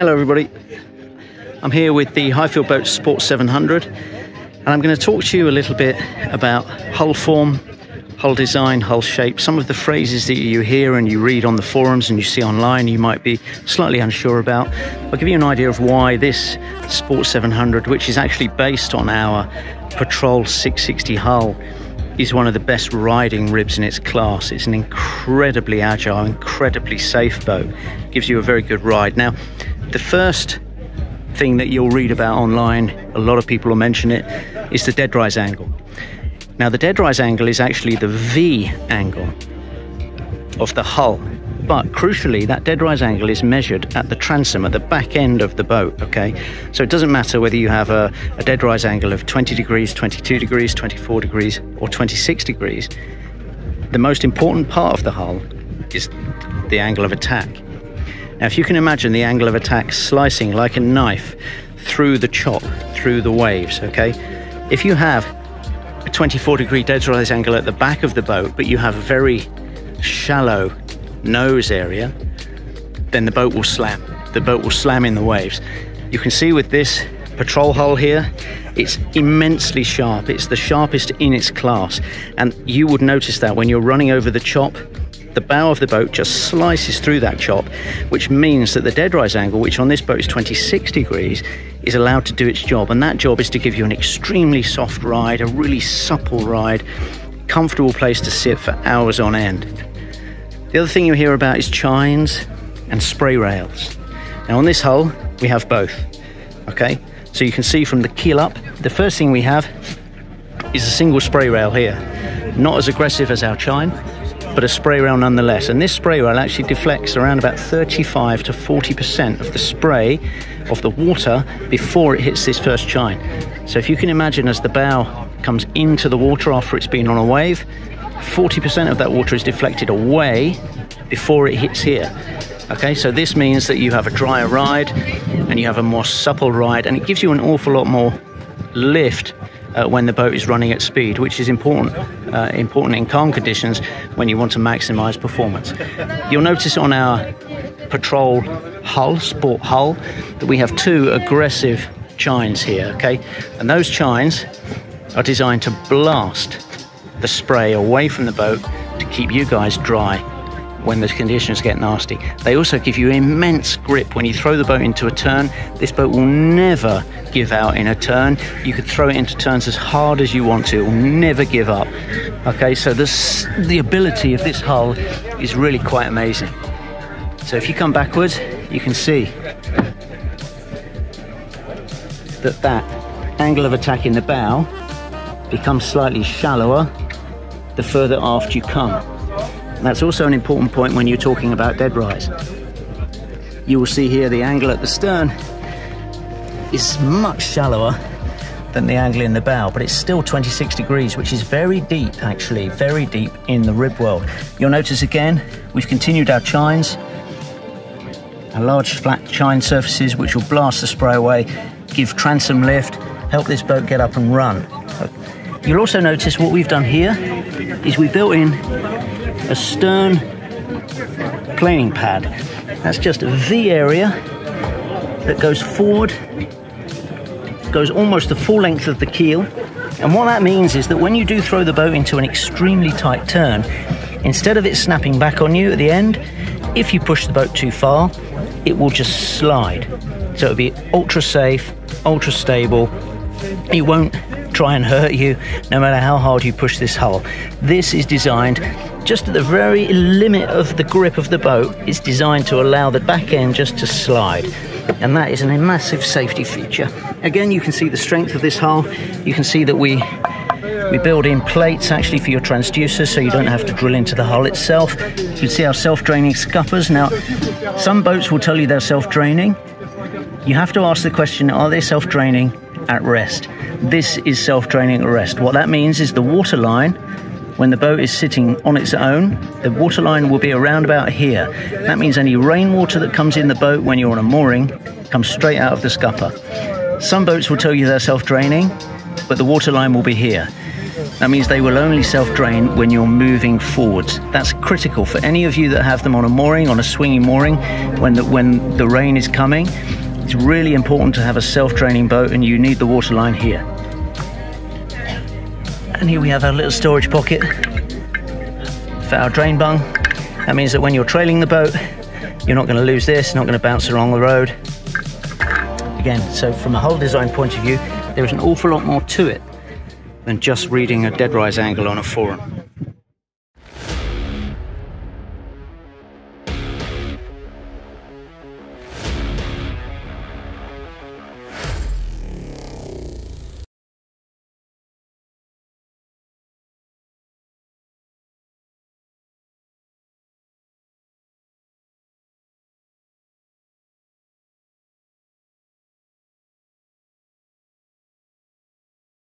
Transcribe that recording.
Hello everybody. I'm here with the Highfield Boat Sport 700 and I'm going to talk to you a little bit about hull form, hull design, hull shape, some of the phrases that you hear and you read on the forums and you see online you might be slightly unsure about. I'll give you an idea of why this Sport 700, which is actually based on our Patrol 660 hull, is one of the best riding ribs in its class. It's an incredibly agile, incredibly safe boat. Gives you a very good ride. Now, the first thing that you'll read about online, a lot of people will mention it, is the dead rise angle. Now, the dead rise angle is actually the V angle of the hull but crucially, that dead rise angle is measured at the transom, at the back end of the boat, okay? So it doesn't matter whether you have a, a dead rise angle of 20 degrees, 22 degrees, 24 degrees, or 26 degrees. The most important part of the hull is the angle of attack. Now, if you can imagine the angle of attack slicing like a knife through the chop, through the waves, okay? If you have a 24 degree dead rise angle at the back of the boat, but you have a very shallow nose area, then the boat will slam. The boat will slam in the waves. You can see with this patrol hull here, it's immensely sharp. It's the sharpest in its class. And you would notice that when you're running over the chop, the bow of the boat just slices through that chop, which means that the dead rise angle, which on this boat is 26 degrees, is allowed to do its job. And that job is to give you an extremely soft ride, a really supple ride, comfortable place to sit for hours on end. The other thing you hear about is chines and spray rails. Now on this hull, we have both, okay? So you can see from the keel up, the first thing we have is a single spray rail here. Not as aggressive as our chine, but a spray rail nonetheless. And this spray rail actually deflects around about 35 to 40% of the spray of the water before it hits this first chine. So if you can imagine as the bow comes into the water after it's been on a wave, 40% of that water is deflected away before it hits here. Okay, so this means that you have a drier ride and you have a more supple ride, and it gives you an awful lot more lift uh, when the boat is running at speed, which is important, uh, important in calm conditions when you want to maximize performance. You'll notice on our patrol hull, sport hull, that we have two aggressive chines here, okay? And those chines are designed to blast the spray away from the boat to keep you guys dry when the conditions get nasty. They also give you immense grip when you throw the boat into a turn. This boat will never give out in a turn. You could throw it into turns as hard as you want to. It will never give up. Okay, so this, the ability of this hull is really quite amazing. So if you come backwards, you can see that that angle of attack in the bow becomes slightly shallower the further aft you come. That's also an important point when you're talking about dead rise. You will see here the angle at the stern is much shallower than the angle in the bow, but it's still 26 degrees, which is very deep, actually, very deep in the rib world. You'll notice again, we've continued our chines, our large flat chine surfaces, which will blast the spray away, give transom lift, help this boat get up and run. You'll also notice what we've done here is we built in a stern planing pad. That's just V area that goes forward, goes almost the full length of the keel. And what that means is that when you do throw the boat into an extremely tight turn, instead of it snapping back on you at the end, if you push the boat too far, it will just slide. So it'll be ultra safe, ultra stable. It won't try and hurt you no matter how hard you push this hull. This is designed just at the very limit of the grip of the boat. It's designed to allow the back end just to slide. And that is a massive safety feature. Again, you can see the strength of this hull. You can see that we we build in plates actually for your transducers so you don't have to drill into the hull itself. You can see our self-draining scuppers. Now, some boats will tell you they're self-draining. You have to ask the question, are they self-draining at rest? This is self-draining at rest. What that means is the water line, when the boat is sitting on its own, the water line will be around about here. That means any rainwater that comes in the boat when you're on a mooring comes straight out of the scupper. Some boats will tell you they're self-draining, but the water line will be here. That means they will only self-drain when you're moving forwards. That's critical for any of you that have them on a mooring, on a swinging mooring, when the, when the rain is coming. It's really important to have a self-draining boat and you need the waterline here. And here we have our little storage pocket for our drain bung. That means that when you're trailing the boat, you're not going to lose this, not going to bounce along the road. Again, so from a hull design point of view, there is an awful lot more to it than just reading a dead rise angle on a forum.